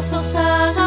vos sad.